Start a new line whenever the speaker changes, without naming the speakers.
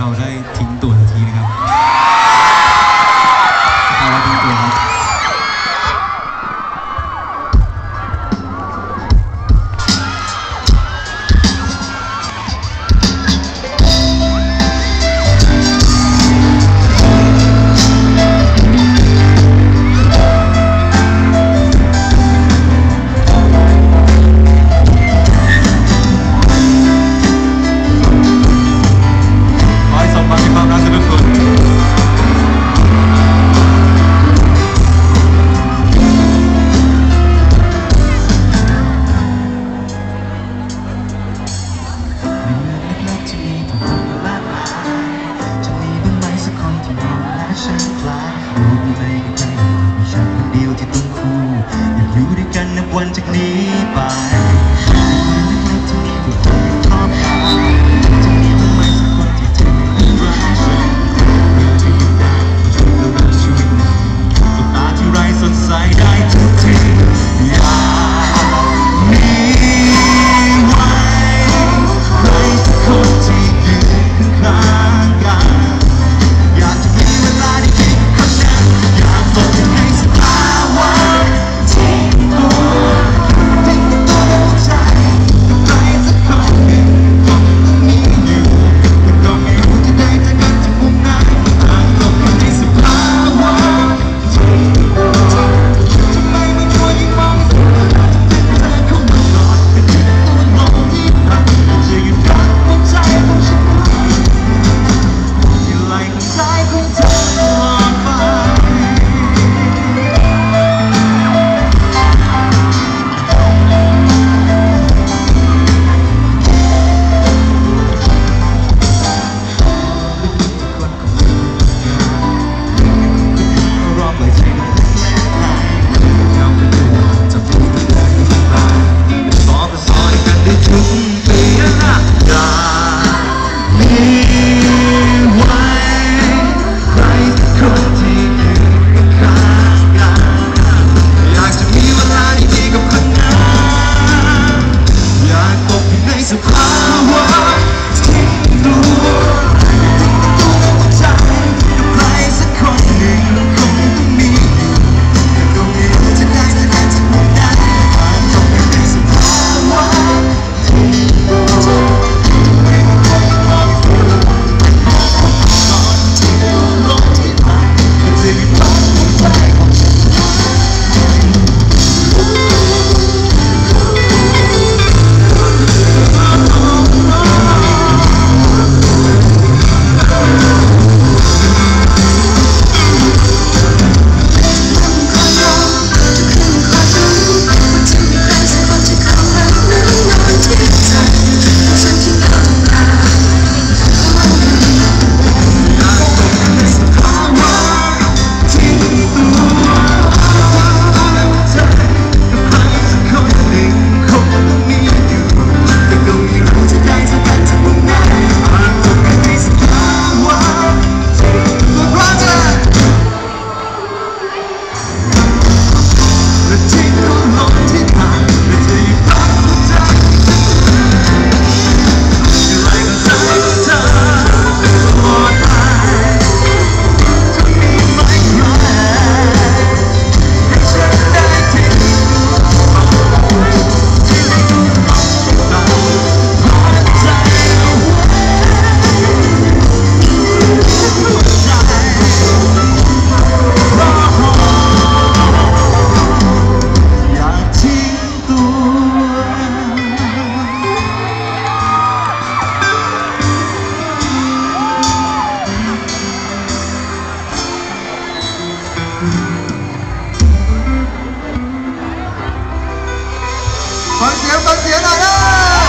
然后在停顿团结团结来啦！